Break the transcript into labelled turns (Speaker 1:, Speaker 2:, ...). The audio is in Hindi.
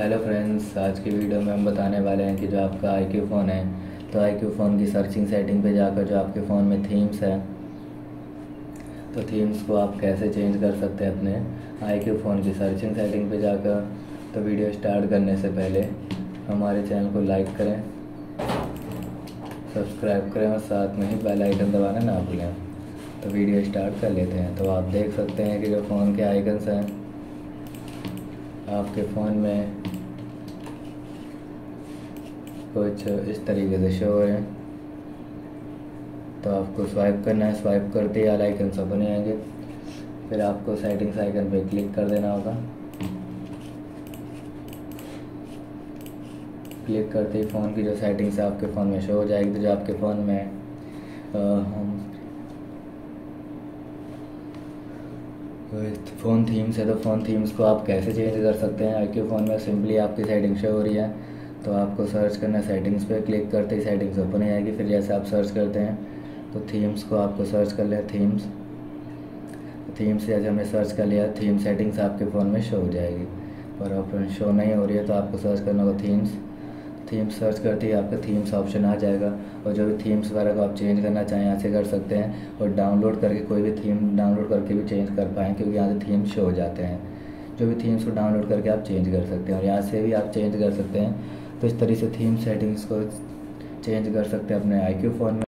Speaker 1: हेलो फ्रेंड्स आज की वीडियो में हम बताने वाले हैं कि जो आपका आई क्यू फ़ोन है तो आई क्यू फ़ोन की सर्चिंग सेटिंग पे जाकर जो आपके फ़ोन में थीम्स है तो थीम्स को आप कैसे चेंज कर सकते हैं अपने आई क्यू फ़ोन की सर्चिंग सेटिंग पे जाकर तो वीडियो स्टार्ट करने से पहले हमारे चैनल को लाइक करें सब्सक्राइब करें और साथ में ही बेल आइकन दबाना ना भूलें। तो वीडियो स्टार्ट कर लेते हैं। तो आप देख सकते हैं कि जो फ़ोन के आइकन्स हैं, आपके फ़ोन में कुछ इस तरीके से शो हो। रहे हैं तो आपको स्वाइप करना है स्वाइप करते ही ऑल आइकन सब बने आएँगे फिर आपको सेटिंग्स आइकन पे क्लिक कर देना होगा। क्लिक करते ही फ़ोन की जो सेटिंग्स है आपके फ़ोन में शो हो जाएगी। तो जो आपके फ़ोन में हम फ़ोन थीम्स है तो फ़ोन थीम्स को आप कैसे चेंज कर सकते हैं? आपके फ़ोन में सिंपली आपकी सेटिंग शो हो रही है। तो आपको सर्च करना है सेटिंग्स पे, क्लिक करते ही सेटिंग्स ओपन हो जाएगी। फिर जैसे आप सर्च करते हैं तो थीम्स को आपको सर्च कर लिया थीम्स थीम्स जैसे हमने सर्च कर लिया थीम सेटिंग्स आपके फ़ोन में शो हो जाएगी। और आप शो नहीं हो रही है तो आपको सर्च करना होगा थीम्स थीम्स सर्च करते ही आपका थीम्स ऑप्शन आ जाएगा। और जो भी थीम्स वगैरह को आप चेंज करना चाहें, यहाँ से कर सकते हैं। और डाउनलोड करके कोई भी थीम डाउनलोड करके भी चेंज कर पाएँ, क्योंकि यहाँ से थीम शो हो जाते हैं। जो भी थीम्स को डाउनलोड करके आप चेंज कर सकते हैं। और यहाँ से भी आप चेंज कर सकते हैं। तो इस तरीके से थीम सेटिंग्स को चेंज कर सकते हैं अपने आईक्यू फ़ोन में